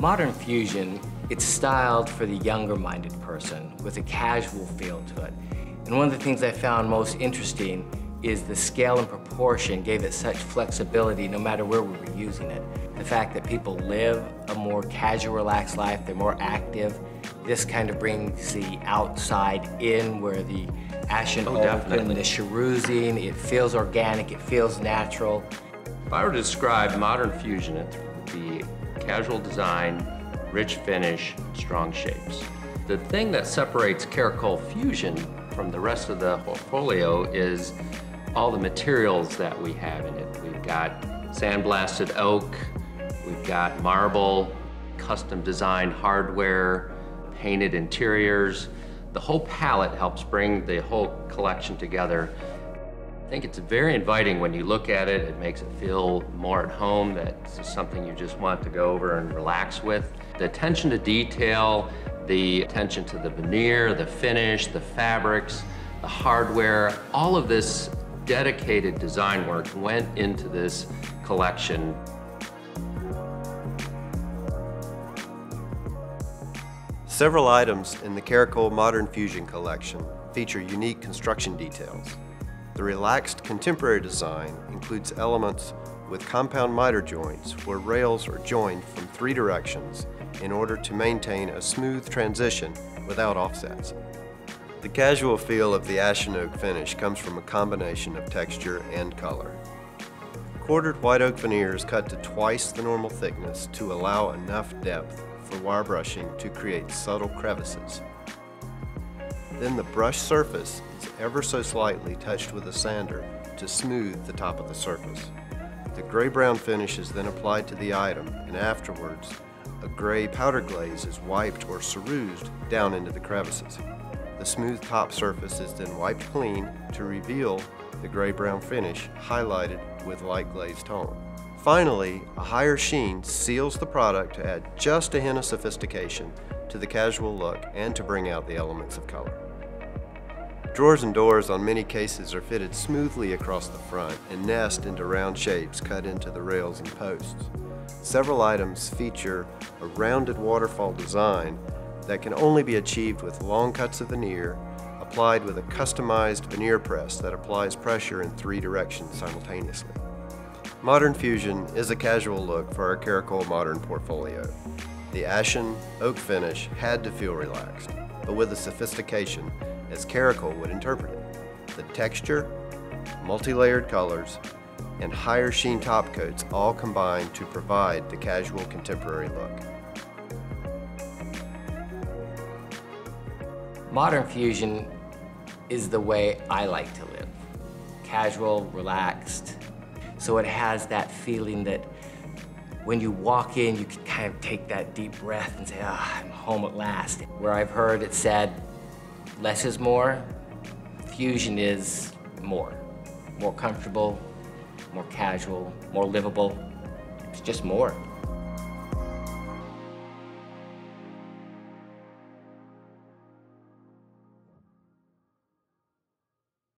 Modern Fusion, it's styled for the younger-minded person with a casual feel to it. And one of the things I found most interesting is the scale and proportion gave it such flexibility no matter where we were using it. The fact that people live a more casual, relaxed life, they're more active, this kind of brings the outside in where the ashen Oh, oak and the cerusing, it feels organic, it feels natural. If I were to describe modern fusion, it would be casual design, rich finish, strong shapes. The thing that separates Caracole Fusion from the rest of the portfolio is all the materials that we have in it. We've got sandblasted oak, we've got marble, custom designed hardware, painted interiors. The whole palette helps bring the whole collection together I think it's very inviting when you look at it. It makes it feel more at home, that it's something you just want to go over and relax with. The attention to detail, the attention to the veneer, the finish, the fabrics, the hardware, all of this dedicated design work went into this collection. Several items in the Caracole Modern Fusion collection feature unique construction details. The relaxed contemporary design includes elements with compound miter joints where rails are joined from three directions in order to maintain a smooth transition without offsets. The casual feel of the ashen oak finish comes from a combination of texture and color. Quartered white oak veneers cut to twice the normal thickness to allow enough depth for wire brushing to create subtle crevices. Then the brush surface is ever so slightly touched with a sander to smooth the top of the surface. The gray-brown finish is then applied to the item and afterwards a gray powder glaze is wiped or cerused down into the crevices. The smooth top surface is then wiped clean to reveal the gray-brown finish highlighted with light glazed tone. Finally, a higher sheen seals the product to add just a hint of sophistication to the casual look and to bring out the elements of color. Drawers and doors on many cases are fitted smoothly across the front and nest into round shapes cut into the rails and posts. Several items feature a rounded waterfall design that can only be achieved with long cuts of veneer applied with a customized veneer press that applies pressure in three directions simultaneously. Modern Fusion is a casual look for our Caracole Modern portfolio. The ashen oak finish had to feel relaxed, but with a sophistication as Caracole would interpret it. The texture, multi-layered colors, and higher sheen top coats all combine to provide the casual contemporary look. Modern Fusion is the way I like to live. Casual, relaxed. So it has that feeling that when you walk in, you can kind of take that deep breath and say, ah, I'm home at last. Where I've heard it said, less is more, fusion is more. More comfortable, more casual, more livable. It's just more.